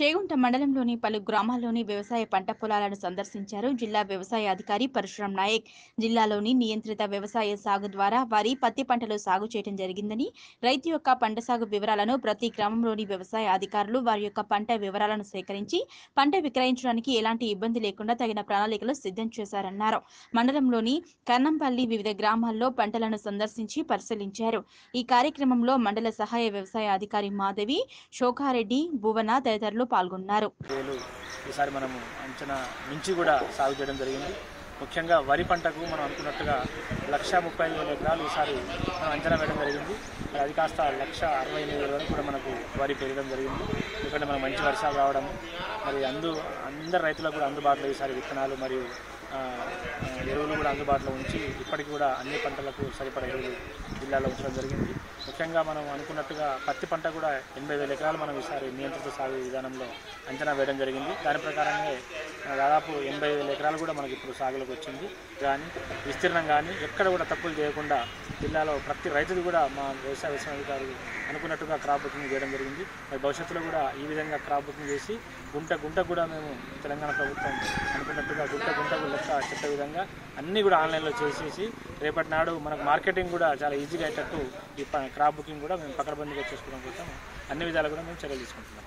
చేగుంట మండలంలోని పలు గ్రామాల్లోని వ్యవసాయ పంట పొలాలను సందర్శించారు జిల్లా వ్యవసాయ అధికారి పరశురాం నాయక్. జిల్లాలోని నియంత్రిత వ్యవసాయ సాగు ద్వారా వరి పత్తి పంటలు సాగు చేయడం జరిగిందని రైతు యొక్క పంట సాగు వివరాలను ప్రతి గ్రామంలోని వ్యవసాయ అధికారులు వారి యొక్క పంట వివరాలను సేకరించి పంట విక్రయించడానికి ఎలాంటి ఇబ్బంది లేకుండా తగిన ప్రణాళికలు సిద్ధం చేశారన్నారు. మండలంలోని కన్నంపల్లి వివిధ గ్రామాల్లో పంటలను సందర్శించి పరిశీలించారు. ఈ కార్యక్రమంలో మండల సహాయ వ్యవసాయ అధికారి మాధవి శోకారెడ్డి భువన తదితరులు పాల్గొన్నారు. ఈసారి మనము అంచనా మించి కూడా సాగు చేయడం జరిగింది. ముఖ్యంగా వరి పంటకు మనం అనుకున్నట్టుగా లక్ష ముప్పై ఐదు వేల ఎకరాలు ఈసారి మనం అంచనా వేయడం జరిగింది. మరి అది కాస్త లక్ష అరవై ఎనిమిది వేల వరకు కూడా మనకు వరి పెరగడం జరిగింది. ఎందుకంటే మనం మంచి వర్షాలు రావడం మరి అందు అందరు రైతులకు కూడా అందుబాటులో ఈసారి విత్తనాలు మరియు ఎరువులు కూడా అందుబాటులో ఉంచి ఇప్పటికి కూడా అన్ని పంటలకు సరిపడా ఎరువులు జిల్లాలో ఉంచడం జరిగింది. ముఖ్యంగా మనం అనుకున్నట్టుగా పత్తి పంట కూడా ఎనభై వేల ఎకరాలు మనం ఈసారి నియంత్రిత సాగు విధానంలో అంచనా వేయడం జరిగింది. దాని ప్రకారంగా దాదాపు ఎనభై వేల ఎకరాలు కూడా మనకి ఇప్పుడు సాగులోకి వచ్చింది. కానీ విస్తీర్ణం కానీ ఎక్కడ కూడా తప్పులు చేయకుండా జిల్లాలో ప్రతి రైతుది కూడా మా వ్యవసాయ విశ్వవిద్యాలయాలు అనుకున్నట్టుగా క్రాప్ బుకింగ్ చేయడం జరిగింది. మరి భవిష్యత్తులో కూడా ఈ విధంగా క్రాప్ బుకింగ్ చేసి గుంట గుంట కూడా మేము తెలంగాణ ప్రభుత్వం అనుకున్నట్టు అనుకున్నట్టుగా గుంట గుంటకు లెక్క చెప్పే విధంగా అన్నీ కూడా ఆన్లైన్లో చేసేసి రేపటి నాడు మనకు మార్కెటింగ్ కూడా చాలా ఈజీగా అయ్యేటట్టు ఈ క్రాప్ బుకింగ్ కూడా మేము పకడ్బందీగా చేసుకోవడం కోసం అన్ని విధాలు కూడా మేము చర్యలు తీసుకుంటున్నాం.